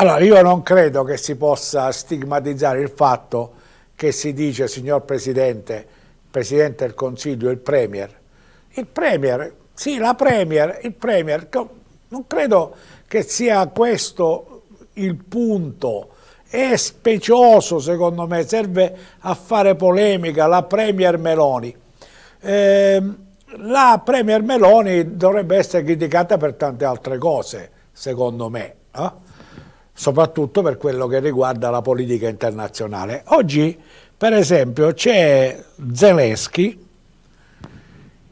Allora, io non credo che si possa stigmatizzare il fatto che si dice, signor Presidente, Presidente del Consiglio, il Premier. Il Premier, sì, la Premier, il Premier, non credo che sia questo il punto. È specioso, secondo me, serve a fare polemica la Premier Meloni. Eh, la Premier Meloni dovrebbe essere criticata per tante altre cose, secondo me. Eh? Soprattutto per quello che riguarda la politica internazionale. Oggi, per esempio, c'è Zelensky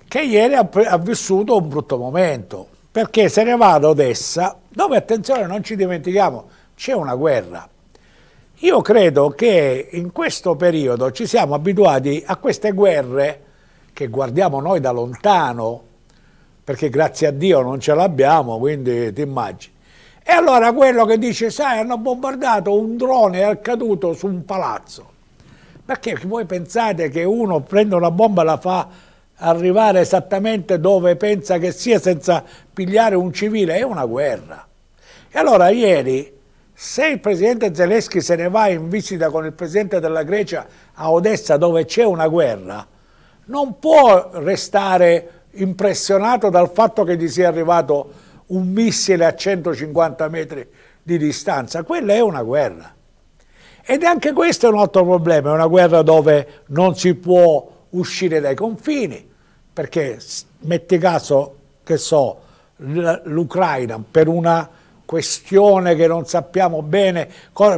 che ieri ha, ha, vissuto un brutto momento, perché se ne va ad Odessa, dove, attenzione, non ci dimentichiamo, c'è una guerra. Io credo che in questo periodo ci siamo abituati a queste guerre che guardiamo noi da lontano, perché grazie a Dio non ce l'abbiamo, quindi ti immagini e allora quello che dice, sai, hanno bombardato un drone e è caduto su un palazzo. Perché voi pensate che uno prende una bomba e la fa arrivare esattamente dove pensa che sia senza pigliare un civile? È una guerra. E allora ieri, se il presidente Zelensky se ne va in visita con il presidente della Grecia a Odessa dove c'è una guerra, non può restare impressionato dal fatto che gli sia arrivato un missile a 150 metri di distanza, quella è una guerra. Ed anche questo è un altro problema, è una guerra dove non si può uscire dai confini, perché metti caso, che so, l'Ucraina per una questione che non sappiamo bene,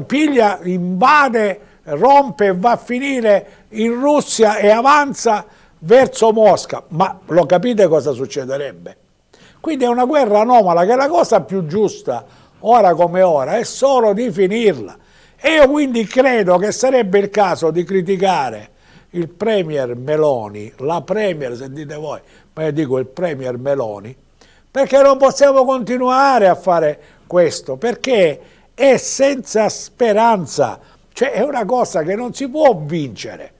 piglia, invade, rompe e va a finire in Russia e avanza verso Mosca, ma lo capite cosa succederebbe? Quindi è una guerra anomala che la cosa più giusta, ora come ora, è solo di finirla. E io quindi credo che sarebbe il caso di criticare il Premier Meloni, la Premier, sentite voi, ma io dico il Premier Meloni, perché non possiamo continuare a fare questo, perché è senza speranza, cioè è una cosa che non si può vincere,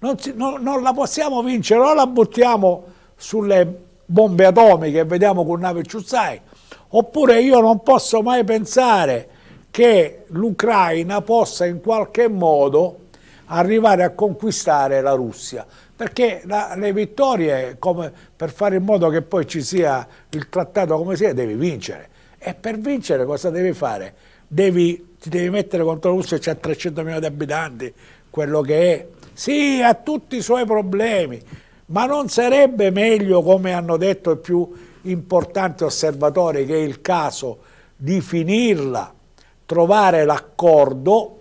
non, si, non, non la possiamo vincere, o la buttiamo sulle bombe atomiche e vediamo con nave Ciuzzai, oppure io non posso mai pensare che l'Ucraina possa in qualche modo arrivare a conquistare la Russia, perché la, le vittorie, come, per fare in modo che poi ci sia il trattato come sia, devi vincere. E per vincere cosa devi fare? Devi, ti devi mettere contro la Russia che ha 300 milioni di abitanti, quello che è. Sì, ha tutti i suoi problemi, ma non sarebbe meglio, come hanno detto i più importanti osservatori, che è il caso di finirla, trovare l'accordo,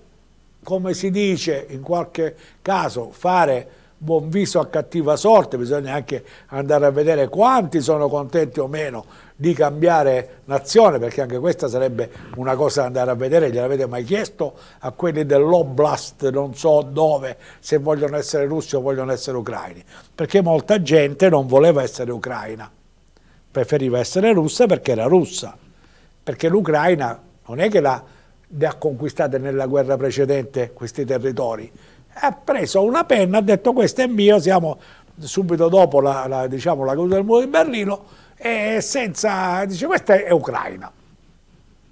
come si dice in qualche caso, fare buon viso a cattiva sorte, bisogna anche andare a vedere quanti sono contenti o meno di cambiare nazione, perché anche questa sarebbe una cosa da andare a vedere, gliel'avete mai chiesto a quelli dell'Oblast, non so dove, se vogliono essere russi o vogliono essere ucraini, perché molta gente non voleva essere ucraina, preferiva essere russa perché era russa, perché l'Ucraina non è che la, le ha conquistate nella guerra precedente questi territori, ha preso una penna, ha detto questo è mio, siamo subito dopo la, la, diciamo, la caduta del muro di Berlino, e senza, dice questa è Ucraina.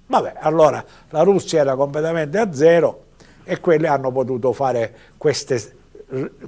Vabbè, allora la Russia era completamente a zero e quelli hanno potuto fare queste,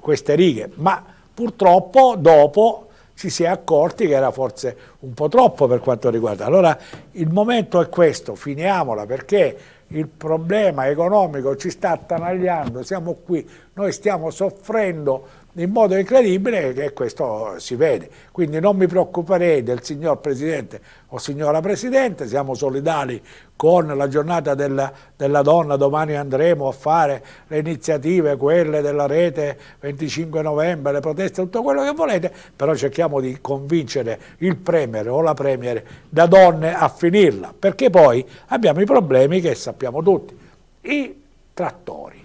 queste righe, ma purtroppo dopo ci si è accorti che era forse un po' troppo per quanto riguarda. Allora il momento è questo, finiamola perché il problema economico ci sta attanagliando, siamo qui, noi stiamo soffrendo in modo incredibile che questo si vede. Quindi non mi preoccuperei del signor Presidente o signora Presidente, siamo solidali con la giornata della, della, donna, domani andremo a fare le iniziative, quelle della rete 25 novembre, le proteste, tutto quello che volete, però cerchiamo di convincere il Premier o la Premier da donne a finirla, perché poi abbiamo i problemi che sappiamo tutti, i trattori.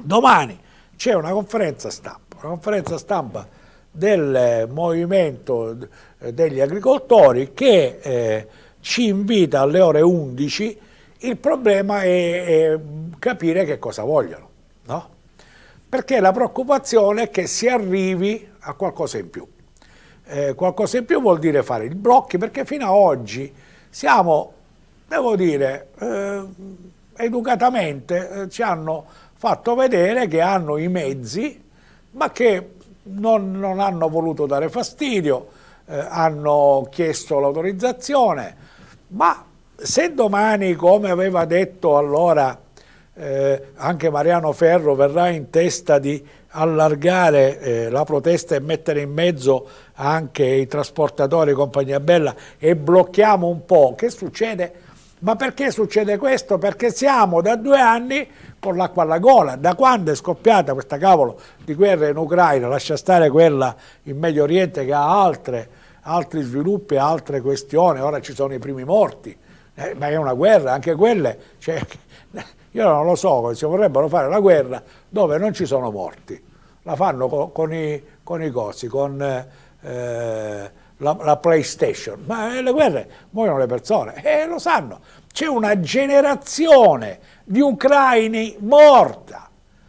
Domani c'è una conferenza stampa, una conferenza stampa del movimento degli agricoltori che eh, ci invita alle ore 11, il problema è, è capire che cosa vogliono, no? perché la preoccupazione è che si arrivi a qualcosa in più. Eh, qualcosa in più vuol dire fare i blocchi, perché fino ad oggi siamo devo dire, eh, educatamente eh, ci hanno fatto vedere che hanno i mezzi, ma che non, non hanno voluto dare fastidio, eh, hanno chiesto l'autorizzazione, ma se domani, come aveva detto allora eh, anche Mariano Ferro, verrà in testa di allargare eh, la protesta e mettere in mezzo anche i trasportatori compagnia bella e blocchiamo un po', che succede? Ma perché succede questo? Perché siamo da due anni con l'acqua alla gola, da quando è scoppiata questa cavolo di guerra in Ucraina, lascia stare quella in Medio Oriente che ha altre, altri sviluppi, altre questioni, ora ci sono i primi morti, eh, ma è una guerra, anche quelle, cioè, io non lo so, si vorrebbero fare la guerra dove non ci sono morti, la fanno con, con, i, con i, cosi, con eh, la, la, PlayStation, ma le guerre muoiono le persone e lo sanno, c'è una generazione di ucraini morta,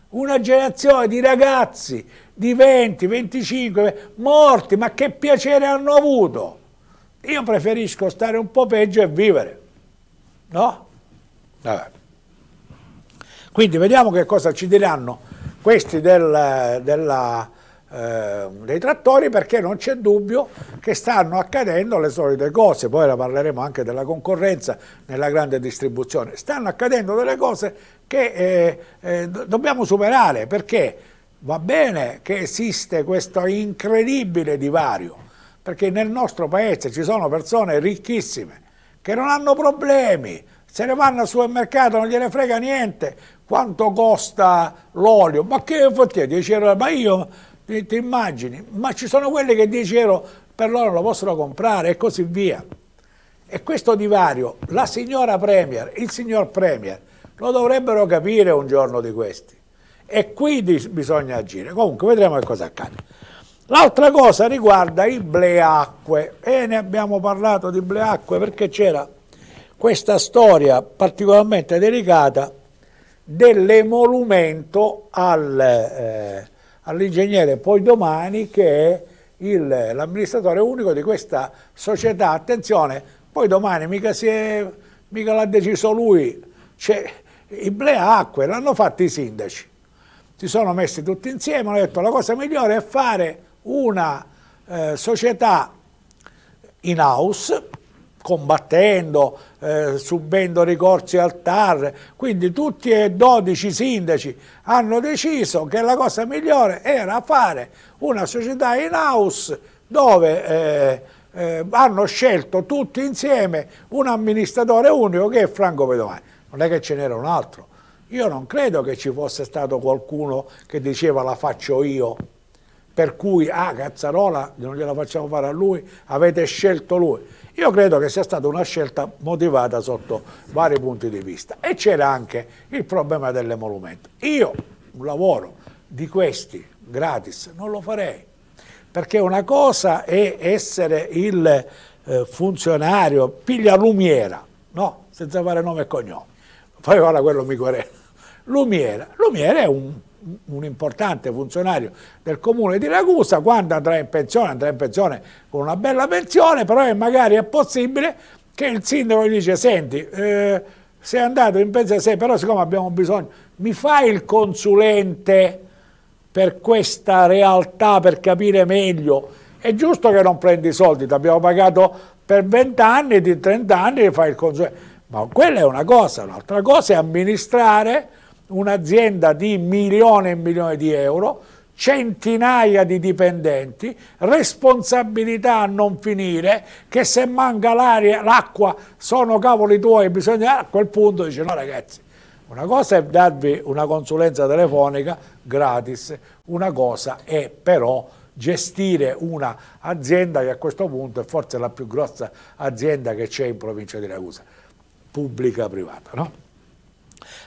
una generazione di ragazzi di 20, 25 morti, ma che piacere hanno avuto? Io preferisco stare un po' peggio e vivere, no? Vabbè. Quindi vediamo che cosa ci diranno questi del, della, eh, dei trattori perché non c'è dubbio che stanno accadendo le solite cose, poi parleremo anche della concorrenza nella grande distribuzione, stanno accadendo delle cose che eh, eh, dobbiamo superare perché va bene che esiste questo incredibile divario, perché nel nostro paese ci sono persone ricchissime che non hanno problemi, se ne vanno al supermercato, non gliene frega niente, quanto costa l'olio, ma che fate 10 euro, ma io ti, ti, immagini, ma ci sono quelli che 10 euro per loro lo possono comprare e così via. E questo divario, la signora Premier, il signor Premier, lo dovrebbero capire un giorno di questi. E qui bisogna agire. Comunque vedremo che cosa accade. L'altra cosa riguarda i bleacque e ne abbiamo parlato di bleacque perché c'era questa storia particolarmente delicata dell'emolumento al, eh, all'ingegnere poi domani che è l'amministratore unico di questa società. Attenzione, poi domani mica, mica l'ha deciso lui, cioè, i bleacque l'hanno fatto i sindaci. Si sono messi tutti insieme, hanno detto la cosa migliore è fare una eh, società in house combattendo, eh, subendo ricorsi al TAR, quindi tutti e 12 sindaci hanno deciso che la cosa migliore era fare una società in house dove eh, eh, hanno scelto tutti insieme un amministratore unico che è Franco Pedovani, non è che ce n'era un altro. Io non credo che ci fosse stato qualcuno che diceva la faccio io, per cui, ah, Cazzarola non gliela facciamo fare a lui, avete scelto lui. Io credo che sia stata una scelta motivata sotto vari punti di vista e c'era anche il problema dell'emolumento. Io un lavoro di questi gratis non lo farei, perché una cosa è essere il eh, funzionario, piglia lumiera, no? senza fare nome e cognome, poi ora quello mi querela. Lumiera, Lumiera è un un importante funzionario del comune di Ragusa, quando andrà in pensione, andrà in pensione con una bella pensione, però magari è possibile che il sindaco gli dice, senti, eh, sei andato in pensione, sei, però siccome abbiamo bisogno, mi fai il consulente per questa realtà, per capire meglio, è giusto che non prendi i soldi, ti abbiamo pagato per 20 anni, di 30 anni fai il consulente, ma quella è una cosa, un'altra cosa è amministrare un'azienda di milioni e milioni di euro, centinaia di dipendenti, responsabilità a non finire, che se manca l'aria, l'acqua sono cavoli tuoi, bisogna a quel punto dice no ragazzi, una cosa è darvi una consulenza telefonica gratis, una cosa è però gestire un'azienda che a questo punto è forse la più grossa azienda che c'è in provincia di Ragusa, pubblica privata, no?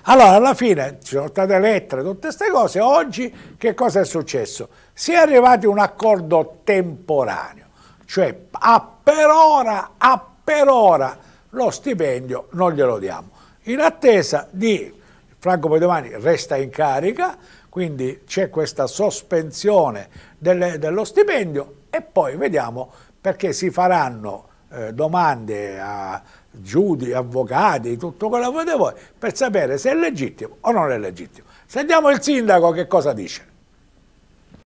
Allora, alla fine ci sono state lettere, tutte queste cose. Oggi che cosa è successo? Si è arrivati a un accordo temporaneo, cioè a per ora, a per ora lo stipendio non glielo diamo. In attesa di Franco Poidomani resta in carica, quindi c'è questa sospensione delle, dello stipendio e poi vediamo perché si faranno eh, domande a giudici, avvocati, tutto quello che volete voi, per sapere se è legittimo o non è legittimo. Sentiamo il sindaco che cosa dice.